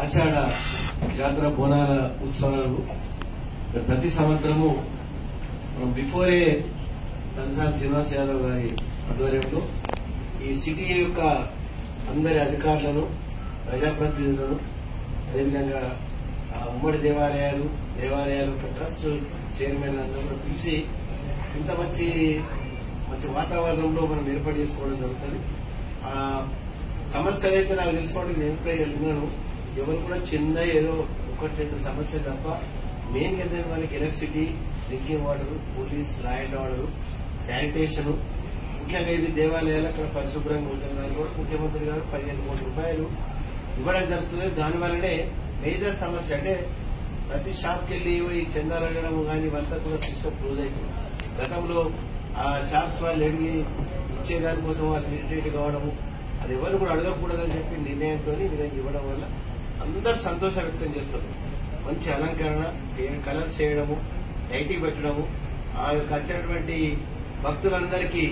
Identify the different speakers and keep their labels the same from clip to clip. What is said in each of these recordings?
Speaker 1: ఆషాఢ జాతర బోనాల ఉత్సవాలు. ప్రతి సంవత్సరము మనం బిఫోరే తలసాని శ్రీనివాస్ యాదవ్ గారి ఆధ్వర్యంలో ఈ సిటీ యొక్క అందరి అధికారులను ప్రజాప్రతినిధులను అదేవిధంగా ఆ ఉమ్మడి దేవాలయాలు దేవాలయాల యొక్క ట్రస్ట్ చైర్మన్ అందరూ పిలిచి ఇంత మంచి మంచి వాతావరణంలో మనం ఏర్పాటు చేసుకోవడం జరుగుతుంది. ఆ సమస్యలు అయితే నాకు తెలుసుకోవడానికి నేను ఎప్పుడే వెళ్ళినాను ఎవరు కూడా చిన్న ఏదో ఒకటి రెండు సమస్య తప్ప మెయిన్గా వాళ్ళకి మనకి electricity drinking water police law and order sanitation ముఖ్యంగా ఇవి దేవాలయాలు అక్కడ పరిశుభ్రంగా ఉంటుంది దాని కూడా ముఖ్యమంత్రి గారు పదిహేను కోట్ల రూపాయలు ఇవ్వడం జరుగుతుంది. దానివల్లనే మేజర్ సమస్య అంటే ప్రతి షాప్కి వెళ్ళి ఈ చందాలు అడగడం కానీ ఇవంతా కూడా సిస్టమ్ క్లోజ్ అవుతుంది గతంలో ఆ షాప్స్ వాళ్ళు అడిగి ఇచ్చేదానికోసం వాళ్ళు ఇరిటేట్ కావడము అది ఎవరు కూడా అడగకూడదని చెప్పి నిర్ణయంతో విధంగా ఇవ్వడం వల్ల అందరు సంతోషం వ్యక్తం చేస్తారు. మంచి అలంకరణ కలర్స్ చేయడము లైటింగ్ పెట్టడము ఆ యొక్క వచ్చినటువంటి భక్తులందరికీ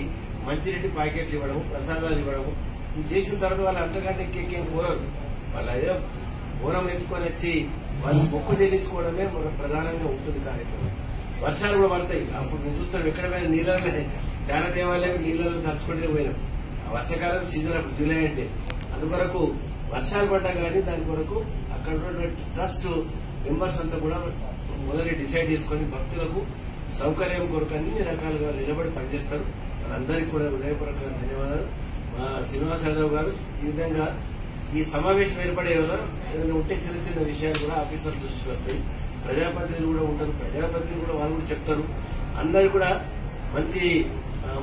Speaker 1: మంచినీటి ప్యాకెట్లు ఇవ్వడము ప్రసాదాలు ఇవ్వడము. ఇది చేసిన తర్వాత వాళ్ళు అంతకంటే ఇంకేం కోరరు వాళ్ళు ఏదో పూరం ఎత్తుకొని వచ్చి వాళ్ళు మొక్కు చెల్లించుకోవడమే మన ప్రధానంగా ఉంటుంది కార్యక్రమం. వర్షాలు కూడా పడతాయి. అప్పుడు మేము చూస్తాం ఎక్కడ పోయినా నీళ్ళలోనే చాలా దేవాలయం నీళ్ళలో తడుచుకుంటే పోయినాం. ఆ వర్షాకాలం సీజన్ అప్పుడు జూలై అంటే. అందుకొరకు వర్షాలు పడ్డా కానీ దాని కొరకు అక్కడ ఉన్నటువంటి ట్రస్ట్ మెంబర్స్ అంతా కూడా మొదటి డిసైడ్ చేసుకొని భక్తులకు సౌకర్యం కొరకు అన్ని రకాలుగా నిలబడి పనిచేస్తారు. వాళ్ళందరికీ కూడా హృదయపూర్వక ధన్యవాదాలు. మా శ్రీనివాస్ యాదవ్ గారు ఈ విధంగా ఈ సమావేశం ఏర్పడే వల్ల ఏదైనా ఉంటే చిన్న చిన్న విషయాలు కూడా ఆఫీసర్ దృష్టికి వస్తాయి. ప్రజాప్రతినిధులు కూడా ఉంటారు. ప్రజాప్రతినిధులు కూడా వాళ్ళు కూడా చెప్తారు. అందరు కూడా మంచి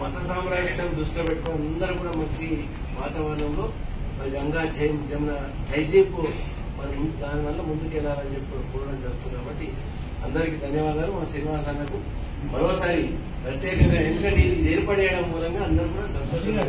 Speaker 1: మత సామ్రాజ్యం దృష్టిలో పెట్టుకుని అందరూ కూడా మంచి వాతావరణంలో మరి గంగా జమున దయచేపు మరి దానివల్ల ముందుకెళ్ళాలని చెప్పి కోరడం జరుగుతుంది కాబట్టి అందరికీ ధన్యవాదాలు. మా శ్రీనివాస్ అన్నకు మరోసారి ప్రత్యేకంగా ఎందుకంటే ఇది ఏర్పడేయడం మూలంగా అందరూ కూడా సంతోషంగా